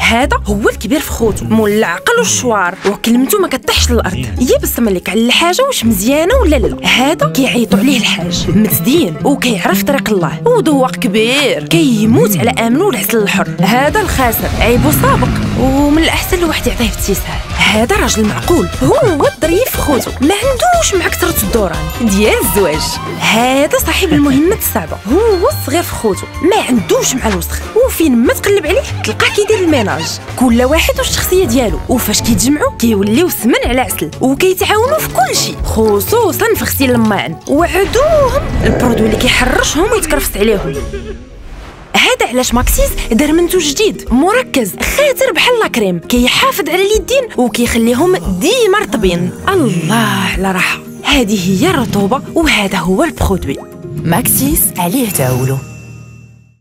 هذا هو الكبير في خوتو مول العقل والشوار وكلمته ما كطيحش للأرض. يبسم لك على الحاجة واش مزيانة ولا لا؟ هذا كيعيطوا عليه الحاج متدين وكيعرف طريق الله وذوق كبير كيموت على امنه والعسل الحر هذا الخاسر عيبه سابق ومن الأحسن الواحد يعطيه ابتسام. هذا راجل معقول هو خوتو ما عندوش مع كثرة الدوران ديال الزواج. هذا صاحب المهمة الصعبة هو الصغير في خوتو ما عندوش مع الوسخ. وفين ما تقلب عليه تلقاه كيدير ال ménage. كل واحد والشخصية ديالو. وفاش كيتجمعوا كيوليو سمن على عسل. وكيتعاونوا في كل شيء. خصوصا في غسيل الماعن وعدوهم ال produit اللي كيحرشهم ويتكرفس عليهم. هذا علاش ماكسيس دار منتوج جديد مركز خاتر بحال la crème كيحافظ على اليدين وكيخليهم ديما رطبين. الله على راحة. هذه هي الرطوبة وهذا هو ال produit. ماكسيس عليه تعولو